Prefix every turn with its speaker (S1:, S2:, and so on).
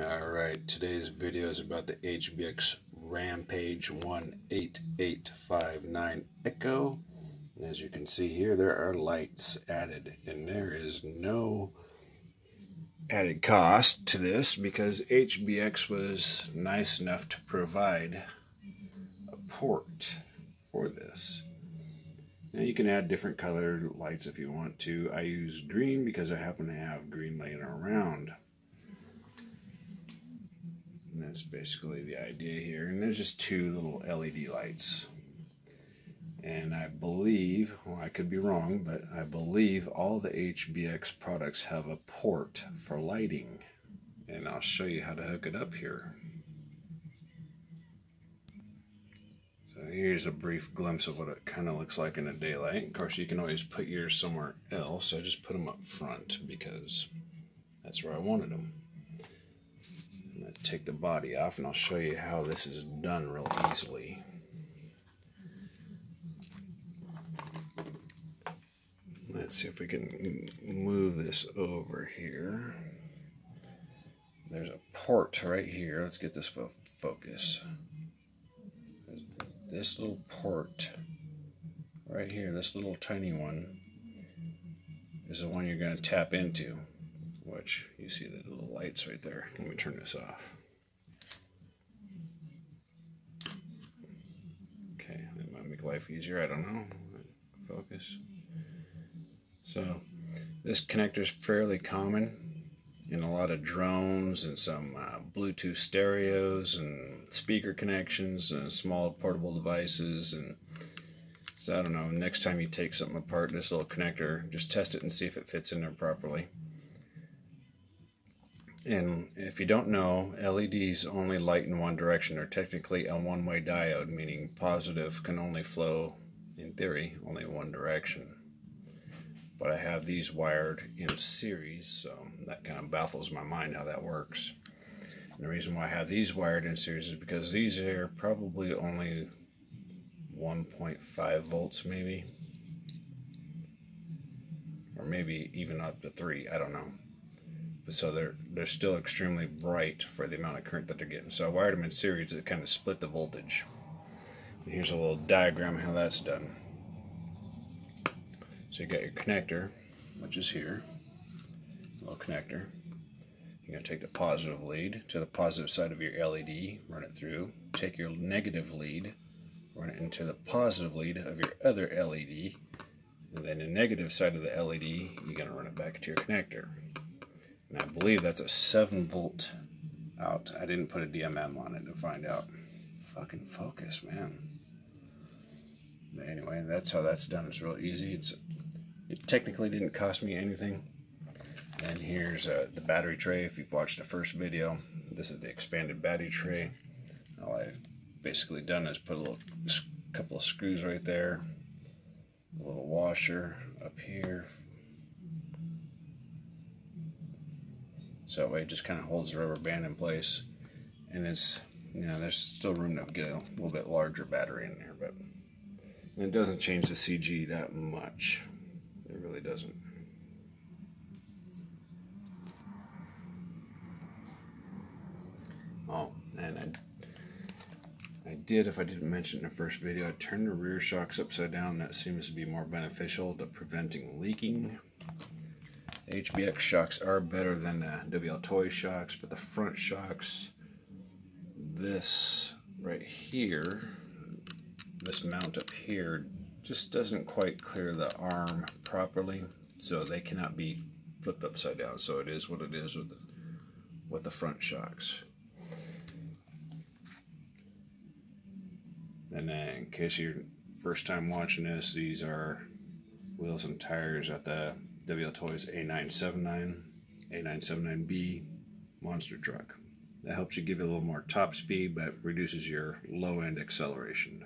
S1: Alright, today's video is about the HBX Rampage 18859 Echo. As you can see here, there are lights added, and there is no added cost to this because HBX was nice enough to provide a port for this. Now you can add different colored lights if you want to. I use green because I happen to have green laying around. And that's basically the idea here. And there's just two little LED lights. And I believe, well, I could be wrong, but I believe all the HBX products have a port for lighting. And I'll show you how to hook it up here. So here's a brief glimpse of what it kind of looks like in the daylight. Of course, you can always put yours somewhere else. I just put them up front because that's where I wanted them take the body off and I'll show you how this is done real easily. Let's see if we can move this over here. There's a port right here. Let's get this fo focus. This little port right here, this little tiny one, is the one you're going to tap into you see the little lights right there. Let me turn this off. Okay, that might make life easier. I don't know. Focus. So this connector is fairly common in a lot of drones and some uh, Bluetooth stereos and speaker connections and small portable devices and so I don't know next time you take something apart this little connector just test it and see if it fits in there properly and if you don't know, LEDs only light in one direction. They're technically a one-way diode, meaning positive can only flow, in theory, only one direction. But I have these wired in series, so that kind of baffles my mind how that works. And the reason why I have these wired in series is because these are probably only 1.5 volts maybe. Or maybe even up to 3, I don't know so they're they're still extremely bright for the amount of current that they're getting. So I wired them in series to kind of split the voltage. And here's a little diagram how that's done. So you got your connector, which is here, little connector. You're going to take the positive lead to the positive side of your LED, run it through. Take your negative lead, run it into the positive lead of your other LED. And then the negative side of the LED, you're going to run it back to your connector. And I believe that's a 7 volt out. I didn't put a DMM on it to find out. Fucking focus, man. But anyway, that's how that's done. It's real easy. It's It technically didn't cost me anything. And here's uh, the battery tray. If you've watched the first video, this is the expanded battery tray. All I've basically done is put a little couple of screws right there, a little washer up here So it just kind of holds the rubber band in place. And it's, you know, there's still room to get a little bit larger battery in there, but it doesn't change the CG that much. It really doesn't. Oh, and I, I did, if I didn't mention in the first video, I turned the rear shocks upside down. That seems to be more beneficial to preventing leaking. HBX shocks are better than uh, the WL Toy shocks, but the front shocks, this right here, this mount up here, just doesn't quite clear the arm properly, so they cannot be flipped upside down. So it is what it is with the, with the front shocks. And in case you're first time watching this, these are wheels and tires at the WL Toys A979, A979B monster truck. That helps you give it a little more top speed, but reduces your low end acceleration.